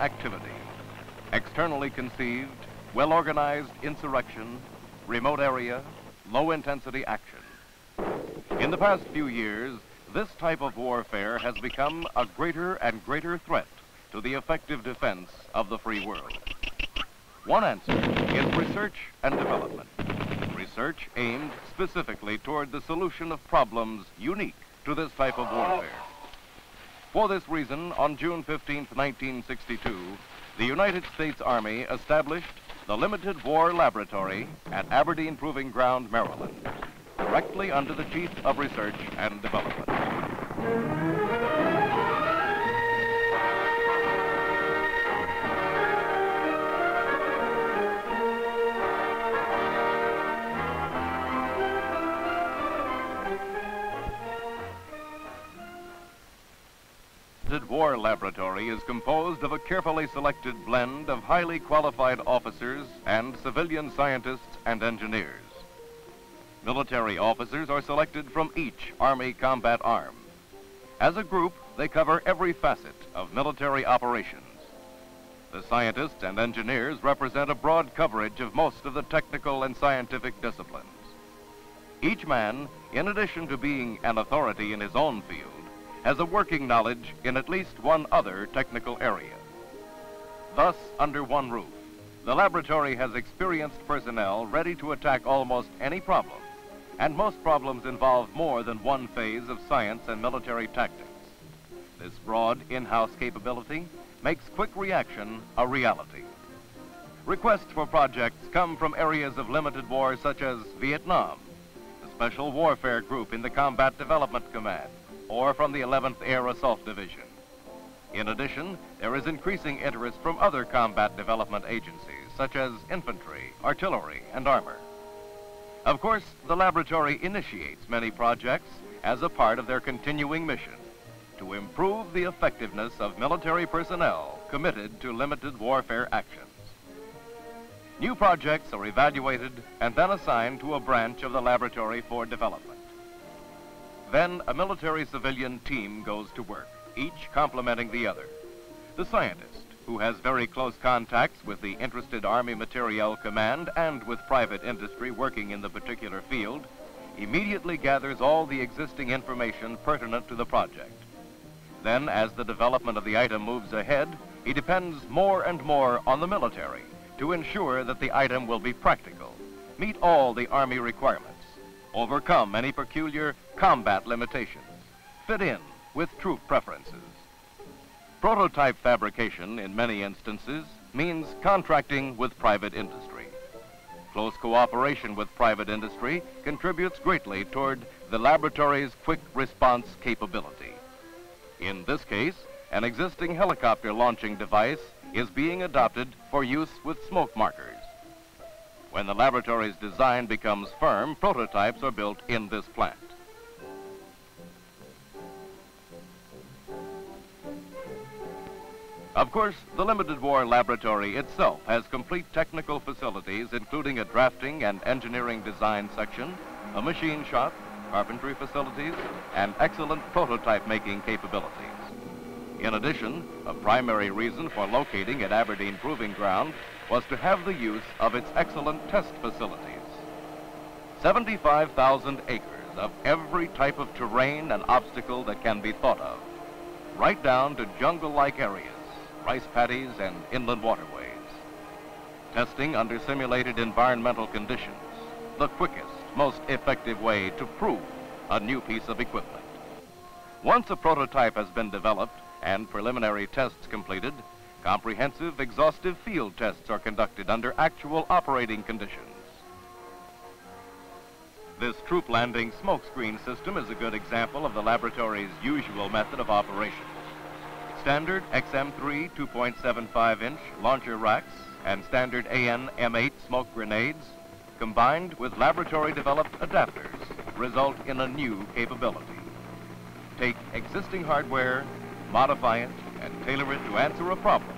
activity, externally conceived, well-organized insurrection, remote area, low-intensity action. In the past few years, this type of warfare has become a greater and greater threat to the effective defense of the free world. One answer is research and development. Research aimed specifically toward the solution of problems unique to this type of warfare. For this reason, on June 15, 1962, the United States Army established the Limited War Laboratory at Aberdeen Proving Ground, Maryland, directly under the Chief of Research and Development. War Laboratory is composed of a carefully selected blend of highly qualified officers and civilian scientists and engineers. Military officers are selected from each Army combat arm. As a group, they cover every facet of military operations. The scientists and engineers represent a broad coverage of most of the technical and scientific disciplines. Each man, in addition to being an authority in his own field, has a working knowledge in at least one other technical area. Thus, under one roof, the laboratory has experienced personnel ready to attack almost any problem, and most problems involve more than one phase of science and military tactics. This broad in-house capability makes quick reaction a reality. Requests for projects come from areas of limited war such as Vietnam, the Special Warfare Group in the Combat Development Command, or from the 11th Air Assault Division. In addition, there is increasing interest from other combat development agencies, such as infantry, artillery, and armor. Of course, the laboratory initiates many projects as a part of their continuing mission to improve the effectiveness of military personnel committed to limited warfare actions. New projects are evaluated and then assigned to a branch of the laboratory for development. Then a military-civilian team goes to work, each complementing the other. The scientist, who has very close contacts with the interested Army Materiel Command and with private industry working in the particular field, immediately gathers all the existing information pertinent to the project. Then, as the development of the item moves ahead, he depends more and more on the military to ensure that the item will be practical, meet all the Army requirements, overcome any peculiar combat limitations, fit in with troop preferences. Prototype fabrication, in many instances, means contracting with private industry. Close cooperation with private industry contributes greatly toward the laboratory's quick response capability. In this case, an existing helicopter launching device is being adopted for use with smoke markers. When the laboratory's design becomes firm, prototypes are built in this plant. Of course, the Limited War Laboratory itself has complete technical facilities, including a drafting and engineering design section, a machine shop, carpentry facilities, and excellent prototype making capabilities. In addition, a primary reason for locating at Aberdeen Proving Ground was to have the use of its excellent test facilities. 75,000 acres of every type of terrain and obstacle that can be thought of, right down to jungle-like areas rice paddies, and inland waterways. Testing under simulated environmental conditions, the quickest, most effective way to prove a new piece of equipment. Once a prototype has been developed and preliminary tests completed, comprehensive, exhaustive field tests are conducted under actual operating conditions. This troop landing smokescreen system is a good example of the laboratory's usual method of operation. Standard XM3 2.75-inch launcher racks and standard AN M8 smoke grenades combined with laboratory-developed adapters result in a new capability. Take existing hardware, modify it, and tailor it to answer a problem.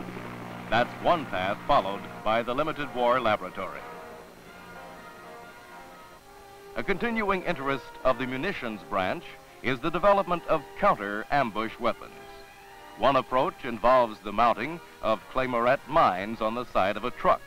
That's one path followed by the Limited War Laboratory. A continuing interest of the munitions branch is the development of counter-ambush weapons. One approach involves the mounting of Claymorette mines on the side of a truck.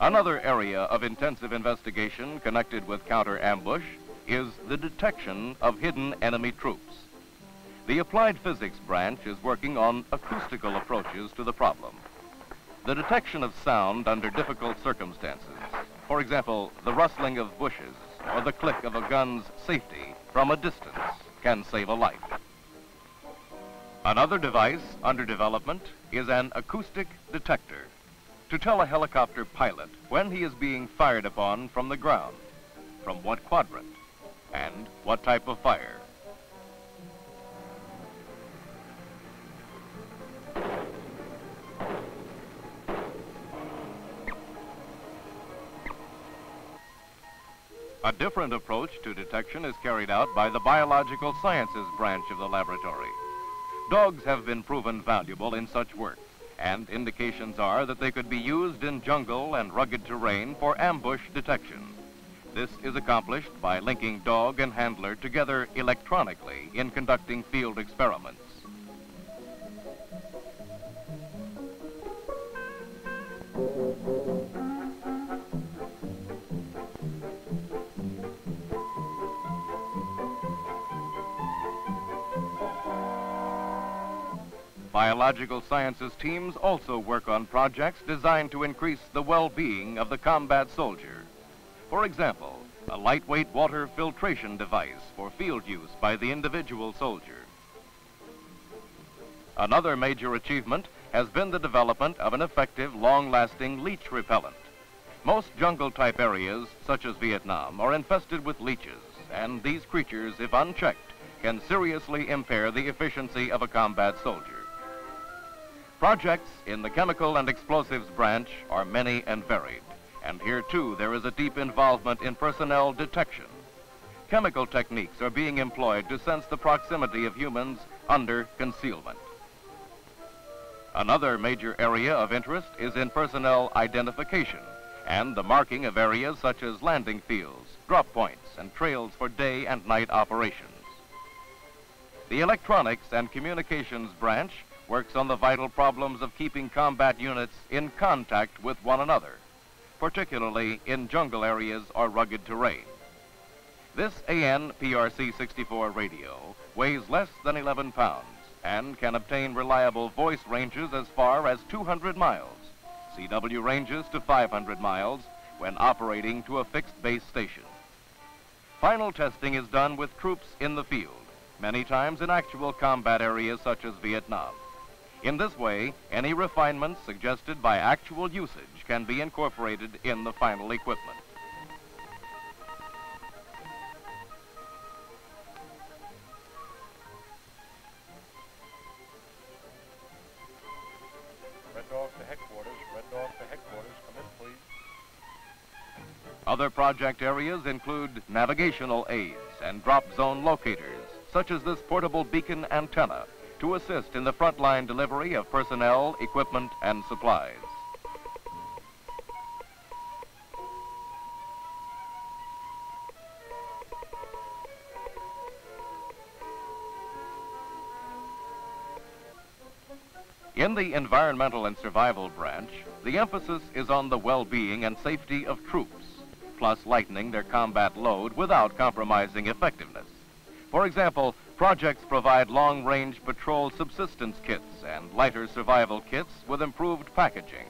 Another area of intensive investigation connected with counter-ambush is the detection of hidden enemy troops. The Applied Physics branch is working on acoustical approaches to the problem. The detection of sound under difficult circumstances, for example, the rustling of bushes or the click of a gun's safety from a distance, can save a life. Another device under development is an acoustic detector to tell a helicopter pilot when he is being fired upon from the ground, from what quadrant, and what type of fire. A different approach to detection is carried out by the Biological Sciences branch of the laboratory. Dogs have been proven valuable in such work, and indications are that they could be used in jungle and rugged terrain for ambush detection. This is accomplished by linking dog and handler together electronically in conducting field experiments. Biological sciences teams also work on projects designed to increase the well-being of the combat soldier. For example, a lightweight water filtration device for field use by the individual soldier. Another major achievement has been the development of an effective, long-lasting leech repellent. Most jungle-type areas, such as Vietnam, are infested with leeches, and these creatures, if unchecked, can seriously impair the efficiency of a combat soldier. Projects in the chemical and explosives branch are many and varied, and here too there is a deep involvement in personnel detection. Chemical techniques are being employed to sense the proximity of humans under concealment. Another major area of interest is in personnel identification and the marking of areas such as landing fields, drop points, and trails for day and night operations. The electronics and communications branch works on the vital problems of keeping combat units in contact with one another, particularly in jungle areas or rugged terrain. This AN PRC-64 radio weighs less than 11 pounds and can obtain reliable voice ranges as far as 200 miles, CW ranges to 500 miles when operating to a fixed base station. Final testing is done with troops in the field, many times in actual combat areas such as Vietnam. In this way, any refinements suggested by actual usage can be incorporated in the final equipment. Red Dog to headquarters. Red Dog to headquarters. Come in, please. Other project areas include navigational aids and drop zone locators, such as this portable beacon antenna to assist in the frontline delivery of personnel, equipment, and supplies. In the Environmental and Survival Branch, the emphasis is on the well-being and safety of troops, plus lightening their combat load without compromising effectiveness. For example, Projects provide long-range patrol subsistence kits and lighter survival kits with improved packaging.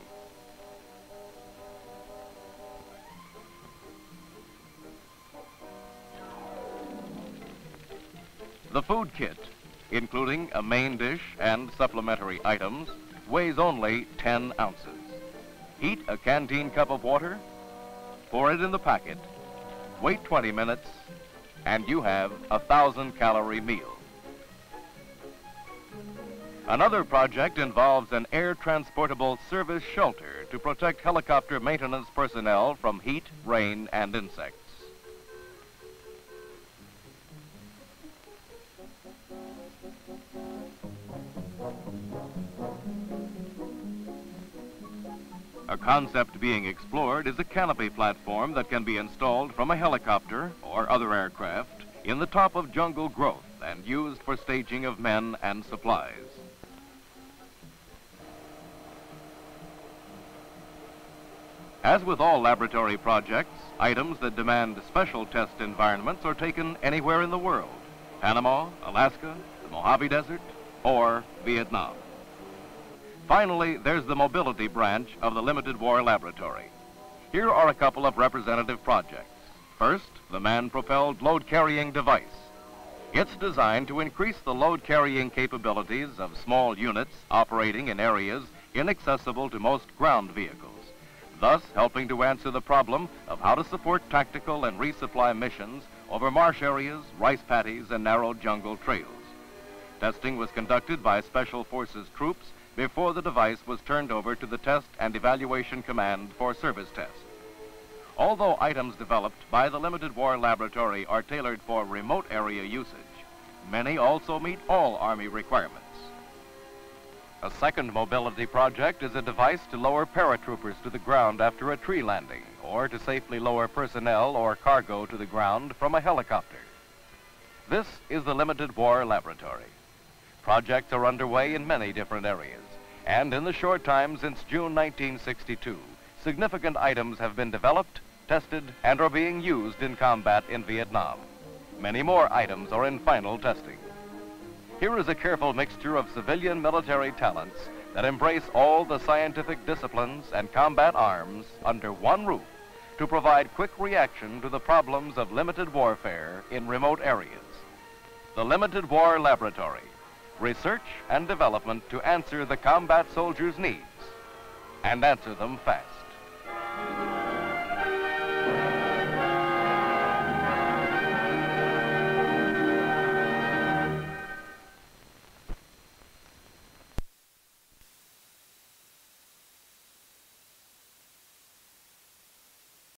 The food kit, including a main dish and supplementary items, weighs only 10 ounces. Heat a canteen cup of water, pour it in the packet, wait 20 minutes, and you have a thousand calorie meal. Another project involves an air transportable service shelter to protect helicopter maintenance personnel from heat, rain, and insects. A concept being explored is a canopy platform that can be installed from a helicopter or other aircraft in the top of jungle growth and used for staging of men and supplies. As with all laboratory projects, items that demand special test environments are taken anywhere in the world. Panama, Alaska, the Mojave Desert, or Vietnam. Finally, there's the mobility branch of the Limited War Laboratory. Here are a couple of representative projects. First, the man-propelled load-carrying device. It's designed to increase the load-carrying capabilities of small units operating in areas inaccessible to most ground vehicles, thus helping to answer the problem of how to support tactical and resupply missions over marsh areas, rice paddies, and narrow jungle trails. Testing was conducted by Special Forces troops before the device was turned over to the Test and Evaluation Command for service test. Although items developed by the Limited War Laboratory are tailored for remote area usage, many also meet all Army requirements. A second mobility project is a device to lower paratroopers to the ground after a tree landing or to safely lower personnel or cargo to the ground from a helicopter. This is the Limited War Laboratory. Projects are underway in many different areas. And in the short time since June 1962, significant items have been developed, tested, and are being used in combat in Vietnam. Many more items are in final testing. Here is a careful mixture of civilian military talents that embrace all the scientific disciplines and combat arms under one roof to provide quick reaction to the problems of limited warfare in remote areas. The Limited War Laboratory, research and development to answer the combat soldier's needs and answer them fast.